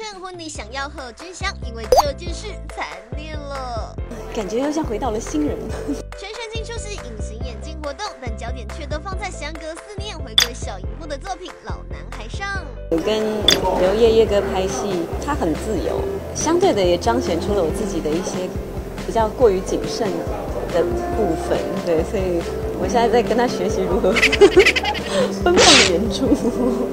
晨婚礼想要贺真香，因为这件事惨烈了。感觉又像回到了新人。全身心出席隐形眼镜活动，但焦点却都放在相隔四年回归小荧幕的作品《老男孩》上。我跟刘烨烨哥拍戏，他很自由，相对的也彰显出了我自己的一些比较过于谨慎的部分。对，所以我现在在跟他学习如何奔放的演出。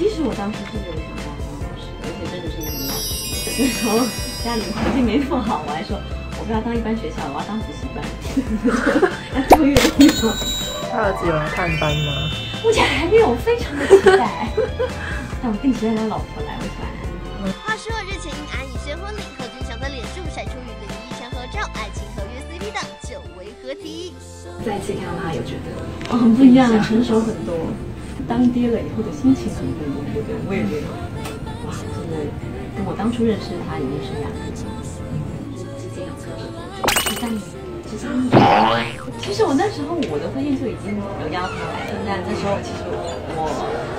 其实我当时是有想当当老师，而且真的是演老师。那时候家里环境没那么好，我还说我不要当一般学校，我要当补习班，要做乐器。他儿子有来探班吗？目前还没有，非常的期待。但我更期待他老婆来，我喜欢。话说日前因安以轩婚礼，贺军翔的脸书晒出与林依晨合照，爱情合约 CP 档久违合体。再次看到他，有觉得哦很不一样，成熟很多。当爹了以后的心情很不一样，对不对？我也觉得，哇，真的跟我当初认识他已经是两个人。直接有车，十三年，十三年。其实我那时候我的婚宴就已经有邀他来了，但那时候其实我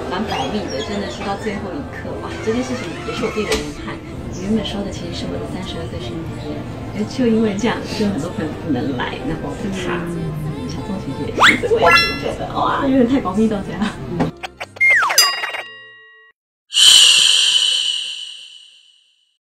蛮保密的，真的是到最后一刻，哇，这件事情也是我自己的遗憾。我原本说的其实是我的三十二岁生日，就因为这样，就很多朋友不能来，那包括他。小宋其实也是，我也是觉得哇，有点太保密到这样。